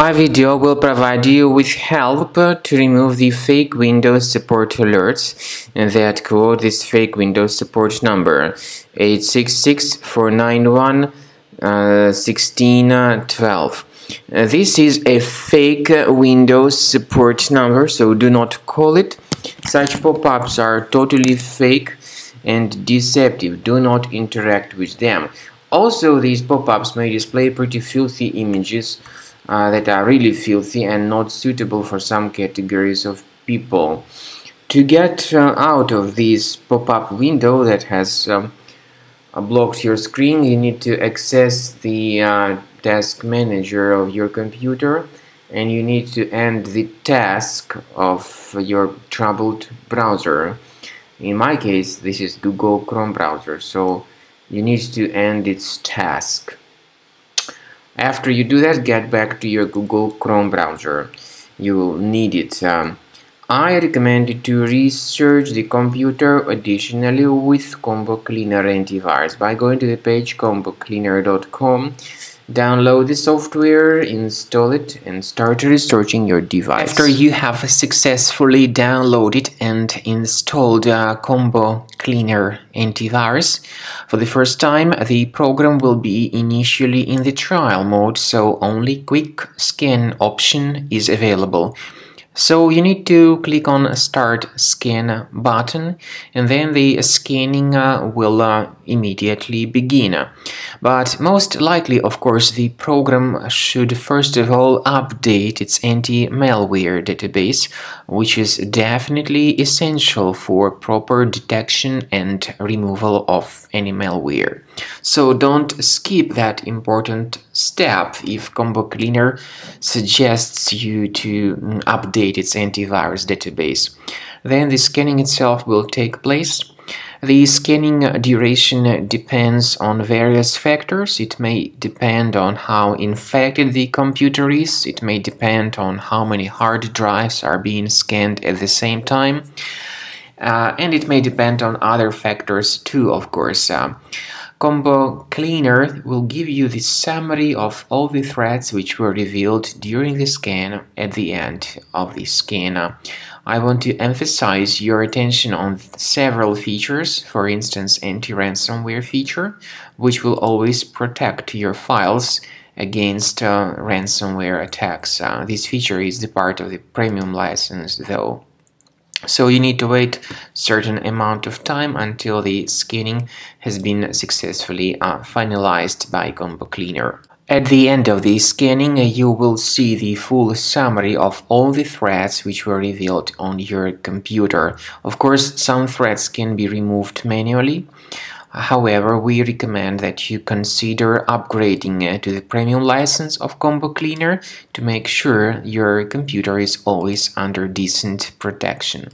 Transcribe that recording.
My video will provide you with help to remove the fake Windows support alerts that quote this fake Windows support number 866-491-1612. Uh, this is a fake Windows support number, so do not call it. Such pop-ups are totally fake and deceptive. Do not interact with them. Also, these pop-ups may display pretty filthy images uh, that are really filthy and not suitable for some categories of people. To get uh, out of this pop-up window that has um, uh, blocked your screen, you need to access the uh, task manager of your computer and you need to end the task of your troubled browser. In my case, this is Google Chrome browser, so you need to end its task. After you do that, get back to your Google Chrome browser. You will need it. Um, I recommend you to research the computer additionally with Combo Cleaner antivirus by going to the page combocleaner.com Download the software, install it, and start researching your device. After you have successfully downloaded and installed a Combo Cleaner antivirus, for the first time the program will be initially in the trial mode, so only quick scan option is available. So you need to click on start scan button and then the scanning uh, will uh, immediately begin. But most likely, of course, the program should first of all update its anti-malware database, which is definitely essential for proper detection and removal of any malware. So don't skip that important step if Combo Cleaner suggests you to mm, update its antivirus database. Then the scanning itself will take place the scanning duration depends on various factors. It may depend on how infected the computer is, it may depend on how many hard drives are being scanned at the same time, uh, and it may depend on other factors too, of course. Uh, Combo Cleaner will give you the summary of all the threats which were revealed during the scan at the end of the scan. I want to emphasize your attention on several features, for instance anti-ransomware feature, which will always protect your files against uh, ransomware attacks. Uh, this feature is the part of the premium license though. So you need to wait certain amount of time until the scanning has been successfully uh, finalized by Combo Cleaner. At the end of the scanning, you will see the full summary of all the threads which were revealed on your computer. Of course, some threads can be removed manually. However, we recommend that you consider upgrading to the premium license of Combo Cleaner to make sure your computer is always under decent protection.